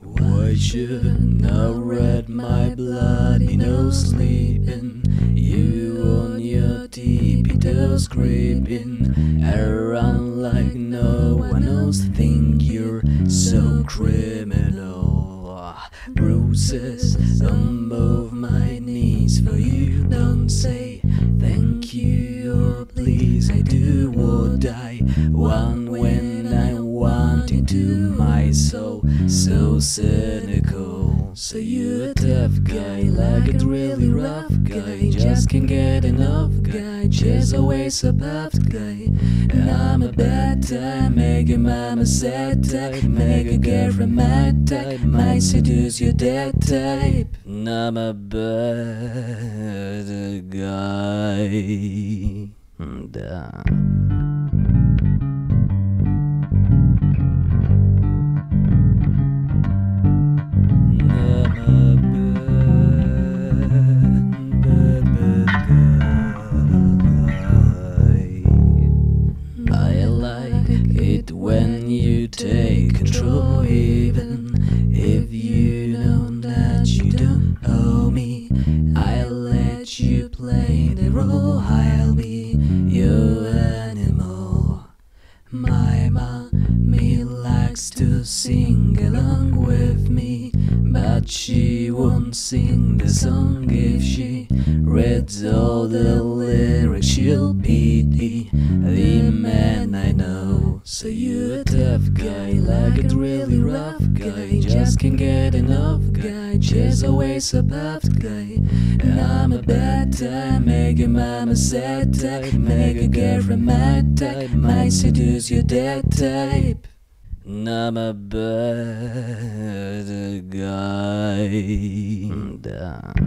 Why should I read my bloody no sleeping? You on your tippy toes creeping around like no one else. Think you're so criminal. Bruises move my knees for you. Don't say thank you. I do or die. One when I want into my soul. So cynical. So you're a tough guy, like a really rough guy. Just can't get enough guy. Just always a bad guy. And I'm a bad type, make your mama sad type, make a girlfriend mad type, might seduce your dead type. And I'm a bad guy. I like it when you take control, even if you know that you don't owe me. I'll let you play the role, I'll be your animal. My mommy likes to sing along with me, but she won't sing the song if she reads all the lyrics. She'll I So you a tough guy, like a really rough guy, just can't get enough guy, just always a bad guy. And I'm a bad type, make your mama sad type, make a girlfriend mad type, might seduce your dead type. And I'm a bad guy. Mm, да.